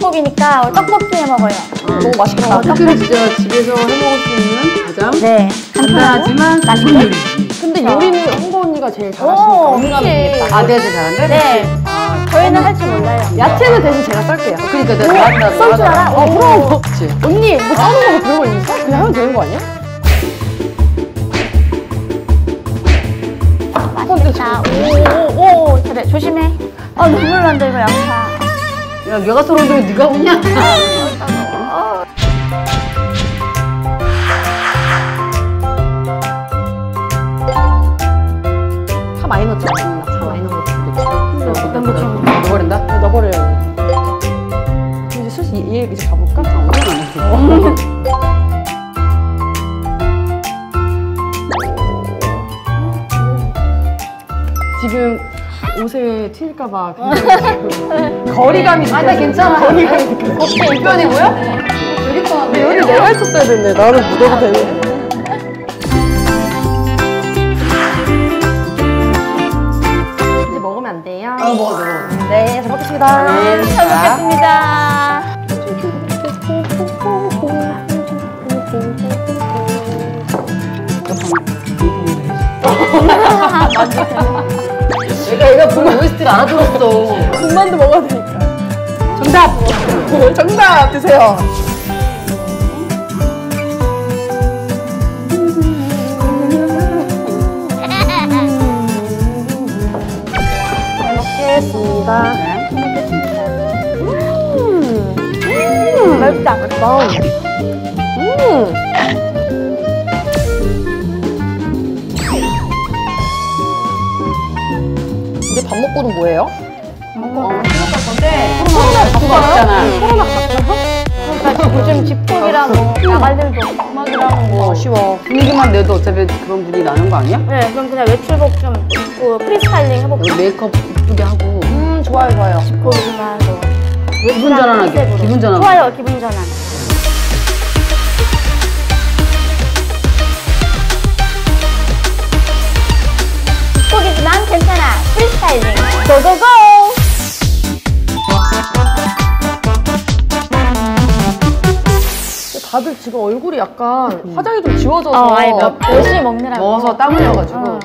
떡국이니까 떡볶이 해 먹어요. 너무 맛있겠다. 떡볶이를 진짜 집에서 해 먹을 수 있는 가장 네. 간단하지만 맛있게. 요리지. 근데 요리는 홍보 언니가 제일 오, 잘하시니까 언니가 하면 혹시- 되겠다. 아, 내가 제일 잘하는데? 네. 아, 저희는 할 줄 몰라요. 야채는 대신 제가 썰게요. 그러니까 내가 잘한다. 썰줄 알아? 어, 그럼. 그치. 언니, 뭐 써는 거 별거 있어? 그냥 하면 되는 거 아니야? 맛있겠다. 오, 오, 오. 그래, 조심해. 아, 눈물 난다, 이거 양파. 야, 내가 왜 네가 오냐? 지금 거리감이 아, 나 괜찮아. 거리감이 느껴져. 어떻게 불편이고요? 되게 편한데. 여기 내가 했었어야 됐네. 나는 묻어도 되네. 이제 먹으면 안 돼요. 어, 먹어, 먹어. 네, 잘 먹겠습니다. 네. 잘 먹겠습니다. 얘가, 얘가 보면 OST를 알아들었어. 군만두 먹어야 되니까. 정답! 정답 드세요. 잘 먹겠습니다. 네. 음, 맵다. 맵다. 음. 이제 밥 먹고는 뭐예요? 어, 생각할 건데, 코로나 바쁘가 없잖아. 코로나 각자 그러니까 요즘 집콕이랑 뭐, 나발들도 음악이랑 뭐. 아쉬워. 분위기만 내도 어차피 그런 분위기 나는 거 아니야? 네, 그럼 그냥 외출복 좀 입고 프리스타일링 해볼까? 여기 메이크업 이쁘게 하고. 음, 좋아요, 좋아요. 고르기만 뭐. 기분 전환하게. 기분 전환. 좋아요, 기분 전환. 스타일링. Go go go! 다들 지금 얼굴이 약간 화장이 좀 지워져서 어, 아니, 몇, 열심히 먹느라고. 먹어서 땀 흘려가지고. 어.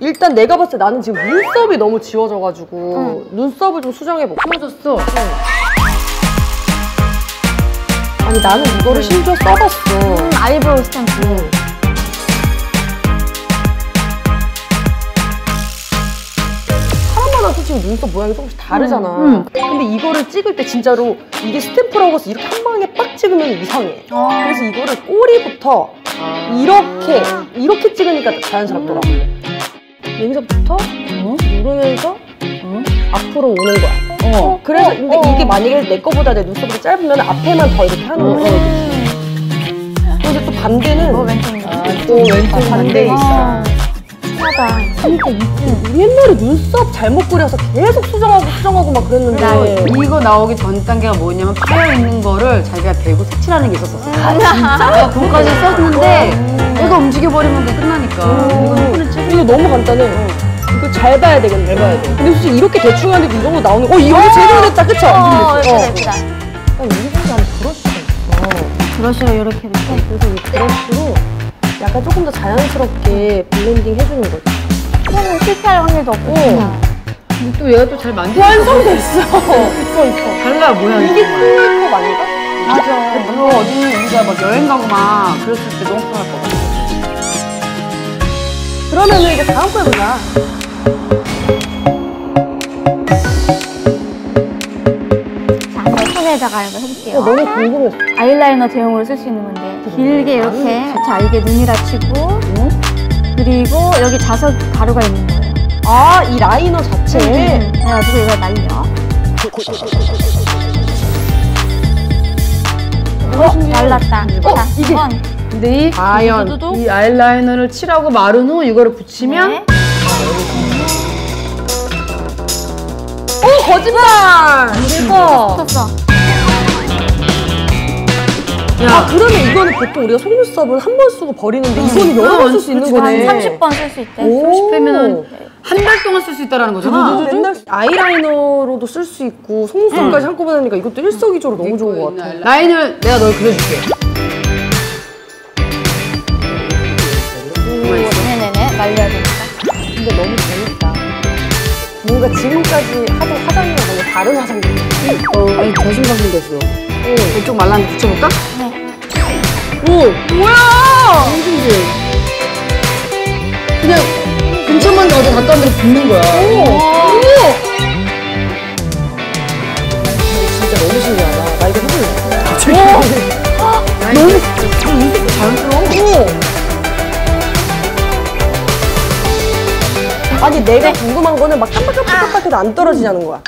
일단 내가 봤을 때 나는 지금 눈썹이 너무 지워져가지고 눈썹을 좀 수정해볼게 풀어줬어. 아니 나는 이거를 심지어 써봤어 음, eyebrow stamp. 사람마다 솔직히 눈썹 모양이 조금씩 다르잖아. 음, 근데 이거를 찍을 때 진짜로 이게 스탬프라고 해서 이렇게 한 방에 빡 찍으면 이상해. 어. 그래서 이거를 꼬리부터 이렇게 이렇게 찍으니까 자연스럽더라고. 여기서부터 누르면서 앞으로 오는 거야. 어. 그래서 어, 근데 어. 이게 만약에 내 거보다 내 눈썹이 짧으면 앞에만 더 이렇게 하는 거야. 근데 또 반대는? 아, 또 왼쪽 반대. 아, 하다. 그러니까 우리 옛날에 눈썹 잘못 그려서 계속 수정하고 수정하고 막 그랬는데 이거 나오기 전 단계가 뭐냐면 파여 있는 거를 자기가 대고 색칠하는 게 있었었어. 아 진짜? 내가 그거까지 썼는데 얘가 움직여버리면 그게 끝나니까. 이거 너무 간단해 이거 잘 봐야 되겠네 잘 봐야 돼 근데 솔직히 이렇게 대충 하는데 이 정도 나오는 거 어, 이거 제대로 됐다 그쵸? 어, 어. 이렇게 됩니다. 아, 여기서 하면 브러쉬가 있어 브러쉬로 이렇게 이렇게. 그래서 이 브러쉬로 약간 조금 더 자연스럽게 블렌딩 해주는 거지 손은 실패할 확률도 없고. 그냥. 또 얘가 또 잘 만들어. 완성됐어 이거 이거 달라 뭐야 이게 이게. 쿨메이크업 아닌가? 맞아. 그거 어디 우리가 막 여행 가고 막 그랬을 때 너무 편할 것 같아. 그러면은 이제 다음 거 해보자 자, 가 이거 해볼게요. 어, 너무 궁금했어 아이라이너 대용으로 쓸 수 있는 건데 길게 이렇게 자 이게 눈이라 치고 그리고 여기 자석 가루가 있는 거예요. 아 이 라이너 자체에 음. 그래가지고 이걸 날려. 어 날랐다. 어, 자, 이게. 한번. 근데 이 과연 두두두두. 이 아이라이너를 칠하고 마른 후 이거를 붙이면 네. 오 거짓말 이거 붙었어. 야 아, 그러면 이거는 보통 우리가 속눈썹은 한번 쓰고 버리는데 이거는 여러 번 쓸 수 있는. 거네. 한 30번 쓸 수 있대. 오. 30회면은 한달 동안 쓸 수 있다라는 거잖아. 맨날 아이라이너로도 쓸 수 있고 속눈썹까지 한꺼번에 하니까 이것도 일석이조로 너무 좋은 것 같아. 라인을 내가 널 그려줄게. 네네네. 말려야 되니까. 근데 너무 재밌다. 뭔가 지금까지 하던 화장이랑 너무 다른 화장들. 어, 아니 대순방송 됐어. 이쪽 말랐는데 붙여볼까? 네. 오! 뭐야? 무슨지? 그냥 근처만 어디 갔다 왔는데 붙는 거야. 진짜 너무 신기하다. 나 이거 해볼래. 너무 자연스러워. 아니 내가 궁금한 거는 막 깜빡깜빡깜빡해도 안 떨어지냐는 거야.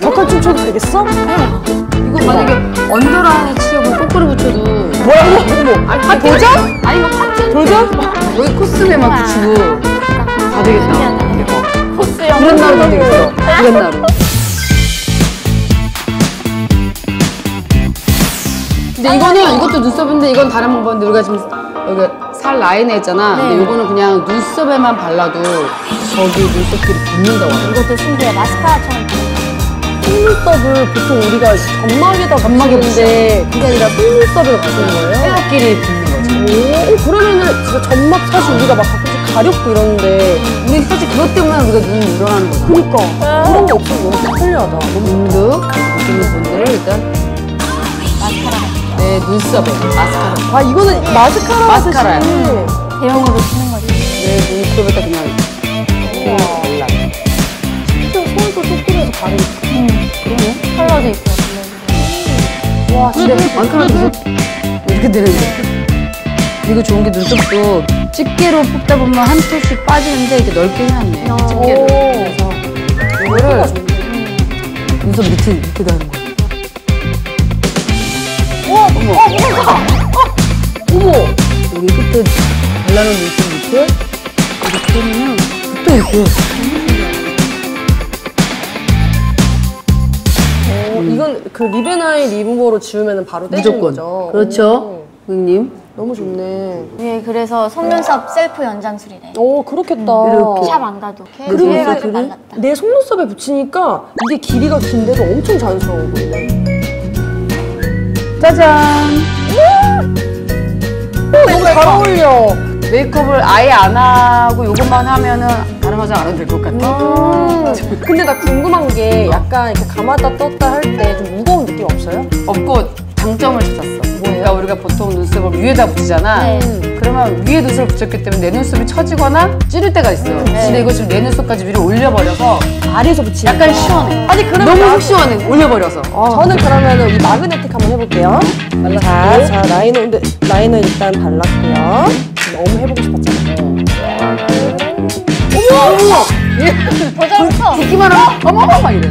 벽한 춤 춰도 되겠어? 이거 만약에 언더라인에 치려고 꼬꾸를 붙여도 뭐야 이거? 어머. 아 도전? 아니 뭐 판전? 도전? 여기 코스메만 붙이고 다 되겠다. 대박. 코스형. 그런 날은 다 되겠어. 그런 날은. 근데 이거는 이것도 눈썹인데 이건 다른 방법인데 우리가 지금 여기 살 라인에 있잖아. 네. 근데 이거는 그냥 눈썹에만 발라도 저기 눈썹끼리 붙는다고 하더라고. 이것도 신기해. 마스카라처럼. 속눈썹을 보통 우리가 점막에다 점막에 붙이는데 그게 아니라 속눈썹에 붙이는 거예요? 뼈끼리 붙는 거지. 오, 그러면은 진짜 점막 사실 우리가 막 가끔씩 가렵고 이러는데 우리 사실 그것 때문에 우리가 눈이 늘어나는 거잖아. 그러니까 그런 게 없으면 너무 편리하다. 눈도 보시는 분들을 일단 내 눈썹에 마스카라 아 이거는 마스카라 마스카라야. 하듯이. 대형으로 쓰는 거지. 내 눈썹에다 그냥 이렇 진짜 손도 쏙쏙해서 가리니까. 응. 그러네. 컬러도 있고. 와 근데 마스카라 눈썹 이렇게 되는데 이거 좋은 게 눈썹도 집게로 뽑다 보면 한 톨씩 빠지는데 이렇게 넓게 해놨네 오. 집게로 그래서 이거를 눈썹 밑에 이렇게 다는 거야 우와, 어머. 어, 무서워. 어머. 여기 끝에 발라놓은 눈썹 밑에 이렇게 하면 또 이렇게 그 리베나이 리무버로 지우면 바로 무조건 거죠. 그렇죠 오, 고객님 너무 좋네. 예, 그래서 속눈썹 셀프 연장술이래. 오 그렇겠다. 이렇게. 샵 안 가도. 그리고 뒤에 이제 가서 그게 발랐다. 내 속눈썹에 붙이니까 이게 길이가 긴데도 엄청 자연스러워 보이네. 짜잔 너무 잘 어울려. 메이크업을 아예 안 하고 이것만 하면은 다른 화장 안 해도 될 것 같아 음. 근데 나 궁금한 게 약간 이렇게 감았다 떴다 할 때 좀 무거운 느낌 없어요? 없고 장점을 찾았어. 그러니까 우리가 보통 눈썹을 위에다 붙이잖아. 네. 그러면 위에 눈썹을 붙였기 때문에 내 눈썹이 처지거나 찌를 때가 있어. 근데 이거 지금 내 눈썹까지 위로 올려버려서 아래에서 붙이니까. 약간 시원해. 아니 그러면 너무 나- 속 시원해. 올려버려서. 저는 그러면은 이 magnetic 한번 해볼게요. 자, 자 liner 근데 liner 일단 발랐고요. 너무 해보고 싶었잖아요. 어머 어머. 더 잘했어. 붓기만 하면 어머머 막 이래.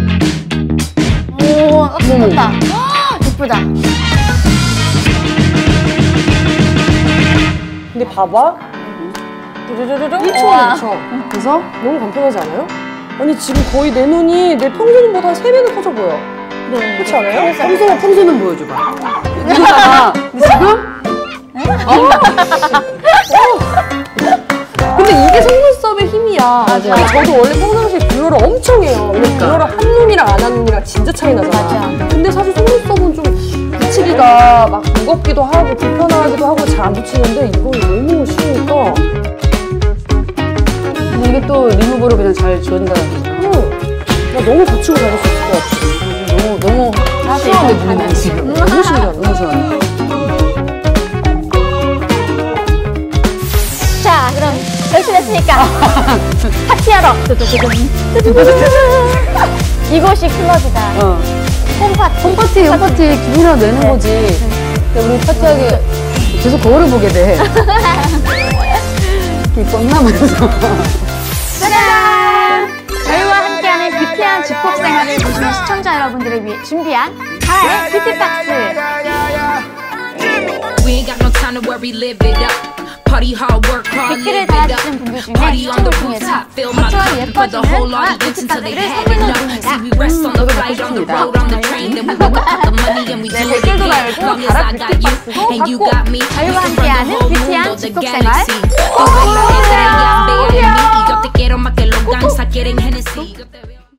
오, 어, 좋다. 예쁘다. 근데 봐봐. 르르르르 1초 우와. 1초. 그래서 너무 간편하지 않아요? 아니 지금 거의 내 눈이 내 평소 눈보다 한 3배는 커져 보여. 네. 그렇지 않아요? 평소, 평소는 보여줘봐. 이거다가 지금 근데 이게 속눈썹의 힘이야. 맞아. 근데 저도 원래 평상시에 뷰러를 엄청 해요. 근데 그러니까. 뷰러를 한 눈이랑 안한 눈이랑 진짜 차이 나잖아. 맞아. 근데 사실 속눈썹은 좀 붙이기가 막 무겁기도 하고 불편하기도 하고 잘 안 붙이는데 이건 너무 쉬우니까. 근데 이게 또 리무버로 그냥 잘 지원된다는 거. 응. 나 너무 붙이고 다닐 수 있을 것 같아. 너무 너무 사실 이거 눈이 지금. 너무 신기하다. 너무. 자, 했으니까 파티하러. 이곳이 클럽이다. 어. 홈파티. 홈파티, 홈파티 기분이라도 내는 네. 거지. 근데 우리 파티하게 계속 거울을 보게 돼. 이렇게 뻔나면서. 짜잔! 저희와 함께하는 뷰티한 집콕 생활을 보시는 시청자 여러분들을 위해 준비한 하나의 뷰티박스. We ain't got no time to worry, live it up. Party hard, work hard, live it up. Party on the rooftop, fill my cup. Put the whole lot of until they've had enough. See, we rest on the flight, on the road, on the train. Then we wake up the money and we do it again. Long as I got you and you got me, we can run the whole mundo, the galaxy. Oh, way I am, baby, y yo te quiero más que los gangs. I getting Hennessy.